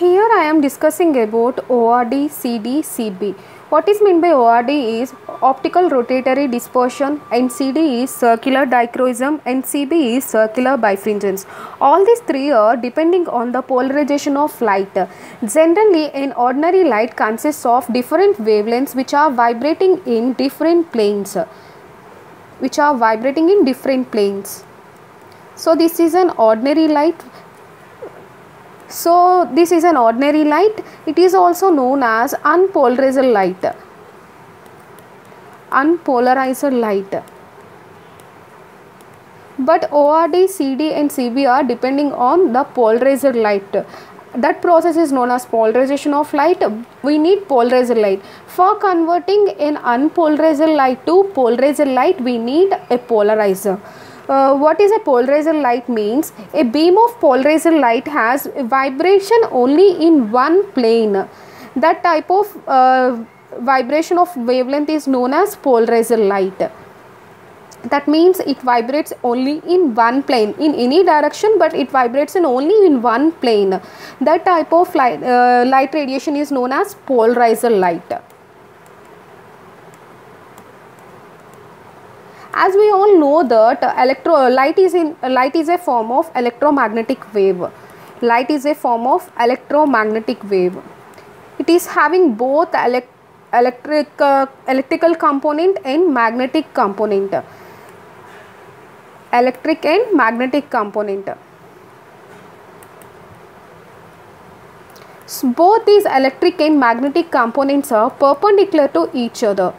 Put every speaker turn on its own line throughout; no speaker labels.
Here I am discussing about ORD, CD, CB. What is meant by ORD is optical rotatory dispersion and CD is circular dichroism and CB is circular birefringence. All these three are depending on the polarization of light. Generally an ordinary light consists of different wavelengths which are vibrating in different planes which are vibrating in different planes. So this is an ordinary light so this is an ordinary light. It is also known as unpolarized light. Unpolarized light. But ORD, CD and CB are depending on the polarized light. That process is known as polarization of light. We need polarized light. For converting an unpolarized light to polarized light, we need a polarizer. Uh, what is a polarized light means a beam of polarized light has vibration only in one plane. That type of uh, vibration of wavelength is known as polarized light. That means it vibrates only in one plane in any direction but it vibrates in only in one plane. That type of light, uh, light radiation is known as polarized light as we all know that electro light is in light is a form of electromagnetic wave. Light is a form of electromagnetic wave. It is having both elect, electric uh, electrical component and magnetic component. Electric and magnetic component. So both these electric and magnetic components are perpendicular to each other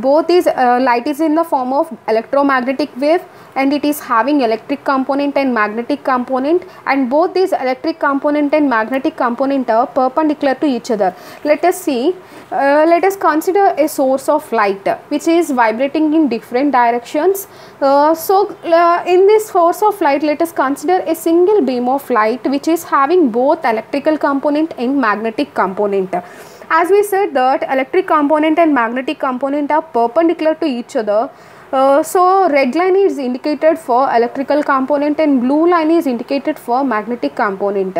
both these uh, light is in the form of electromagnetic wave and it is having electric component and magnetic component and both these electric component and magnetic component are perpendicular to each other. Let us see uh, let us consider a source of light which is vibrating in different directions. Uh, so uh, in this source of light let us consider a single beam of light which is having both electrical component and magnetic component as we said that electric component and magnetic component are perpendicular to each other uh, so red line is indicated for electrical component and blue line is indicated for magnetic component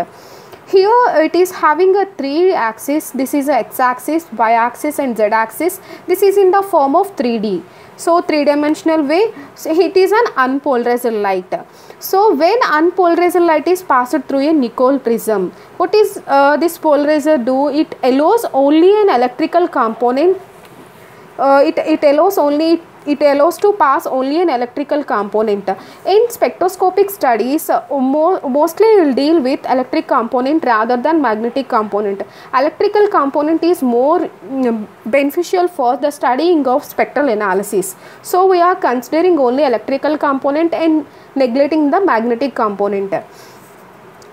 here it is having a three axis. This is a x axis y axis and z axis. This is in the form of 3d so three dimensional way. So it is an unpolarized light. So when unpolarized light is passed through a Nicol prism what is uh, this polarizer do? It allows only an electrical component. Uh, it, it allows only it allows to pass only an electrical component. In spectroscopic studies, uh, mo mostly will deal with electric component rather than magnetic component. Electrical component is more mm, beneficial for the studying of spectral analysis. So, we are considering only electrical component and neglecting the magnetic component.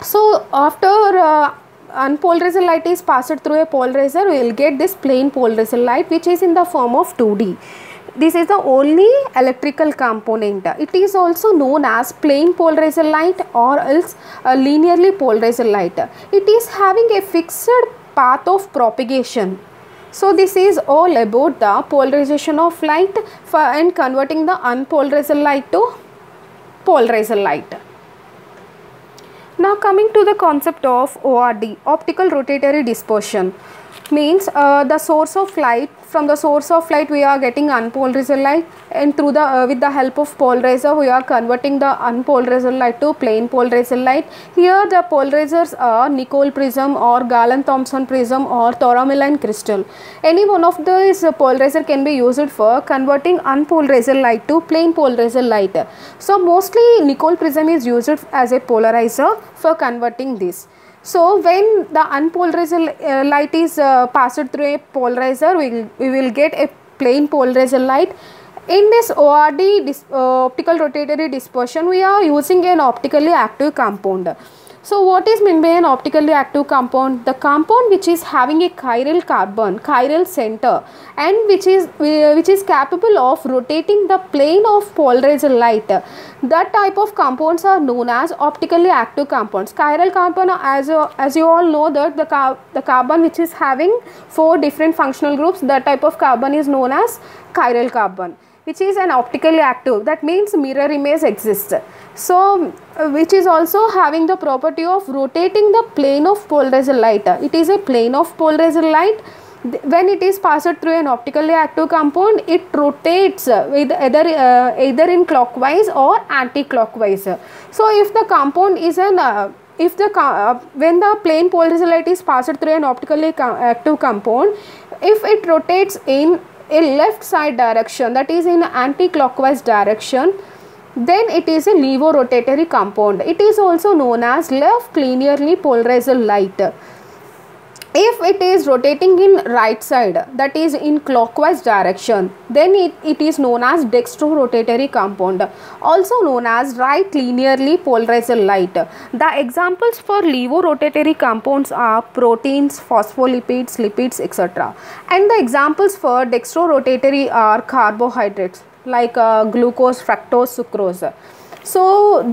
So, after uh, unpolarized light is passed through a polarizer, we will get this plane polarized light which is in the form of 2D this is the only electrical component. It is also known as plane polarized light or else a linearly polarized light. It is having a fixed path of propagation. So this is all about the polarization of light and converting the unpolarized light to polarized light. Now coming to the concept of ORD, optical rotatory dispersion means uh, the source of light from the source of light we are getting unpolarized light. And through the uh, with the help of polarizer we are converting the unpolarized light to plane polarized light. Here the polarizers are Nicol prism or Glan Thompson prism or tourmaline crystal. Any one of these polarizer can be used for converting unpolarized light to plane polarized light. So mostly Nicol prism is used as a polarizer for converting this so when the unpolarized uh, light is uh, passed through a polarizer, we will, we will get a plane polarized light. In this ORD uh, optical rotatory dispersion, we are using an optically active compound. So what is meant by an optically active compound? The compound which is having a chiral carbon, chiral center and which is which is capable of rotating the plane of polarized light. That type of compounds are known as optically active compounds. Chiral carbon as, as you all know that the, the carbon which is having four different functional groups that type of carbon is known as chiral carbon which is an optically active that means mirror image exists. So which is also having the property of rotating the plane of polarized light. It is a plane of polarized light. When it is passed through an optically active compound it rotates with either uh, either in clockwise or anti-clockwise. So if the compound is an uh, if the uh, when the plane polarized light is passed through an optically active compound if it rotates in a left side direction that is in anti-clockwise direction then it is a levorotatory compound. It is also known as left linearly polarized light if it is rotating in right side that is in clockwise direction then it, it is known as dextrorotatory compound also known as right linearly polarized light. The examples for levorotatory compounds are proteins phospholipids lipids etc and the examples for dextrorotatory are carbohydrates like uh, glucose fructose sucrose so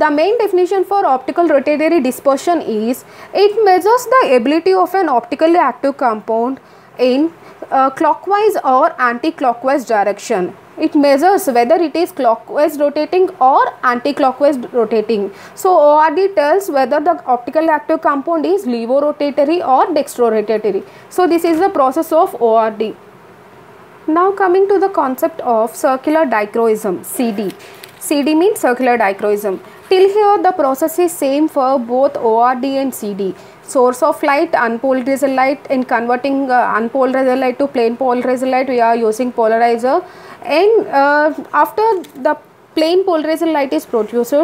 the main definition for optical rotatory dispersion is it measures the ability of an optically active compound in clockwise or anti-clockwise direction. It measures whether it is clockwise rotating or anti-clockwise rotating. So ORD tells whether the optically active compound is levorotatory or dextrorotatory. So this is the process of ORD. Now coming to the concept of circular dichroism CD. CD means circular dichroism. Till here the process is same for both ORD and CD. Source of light, unpolarized light in converting uh, unpolarized light to plane polarized light we are using polarizer and uh, after the plane polarized light is produced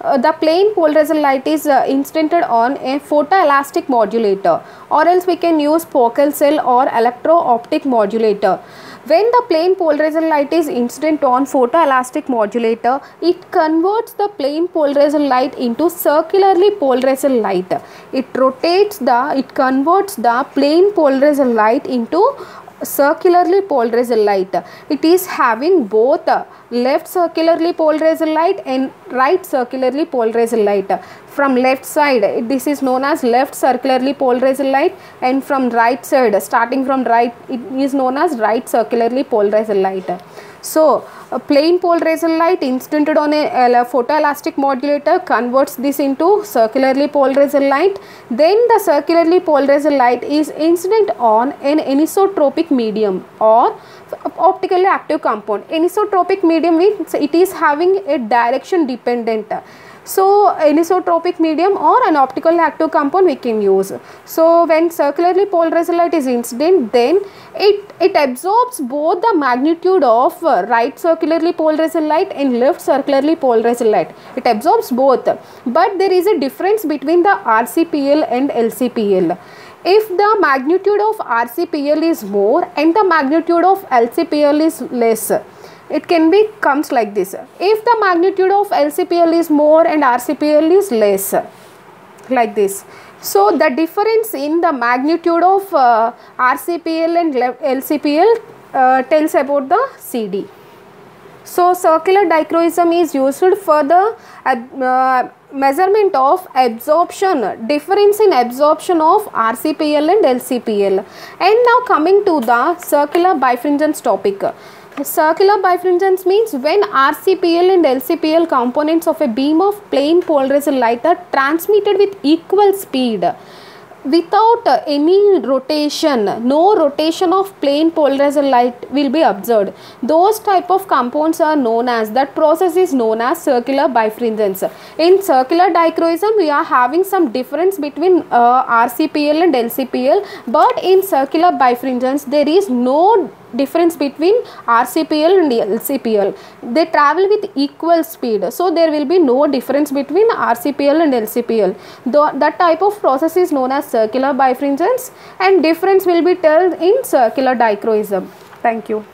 uh, the plane polarized light is uh, instanted on a photoelastic modulator or else we can use Pockels cell or electro-optic modulator. When the plane polarized light is incident on photoelastic modulator, it converts the plane polarized light into circularly polarized light. It rotates the, it converts the plane polarized light into circularly polarized light. It is having both left circularly polarized light and right circularly polarized light. From left side, this is known as left circularly polarized light and from right side, starting from right, it is known as right circularly polarized light. So, a plane polarized light instanted on a, a photoelastic modulator converts this into circularly polarized light. Then the circularly polarized light is incident on an anisotropic medium or optically active compound. Anisotropic medium means it is having a direction dependent so anisotropic medium or an optical active compound we can use. So when circularly polarized light is incident then it, it absorbs both the magnitude of uh, right circularly polarized light and left circularly polarized light. It absorbs both but there is a difference between the RCPL and LCPL if the magnitude of RCPL is more and the magnitude of LCPL is less it can be comes like this. If the magnitude of LCPL is more and RCPL is less like this. So the difference in the magnitude of uh, RCPL and LCPL uh, tells about the CD so circular dichroism is used for the uh, measurement of absorption difference in absorption of RCPL and LCPL and now coming to the circular birefringence topic Circular birefringence means when RCPL and LCPL components of a beam of plane polarized light are transmitted with equal speed. Without any rotation no rotation of plane polarized light will be observed. Those type of compounds are known as that process is known as circular birefringence in circular dichroism we are having some difference between uh, rcpl and lcpl but in circular birefringence there is no difference between RCPL and LCPL. They travel with equal speed. So, there will be no difference between RCPL and LCPL. The, that type of process is known as circular birefringence and difference will be told in circular dichroism. Thank you.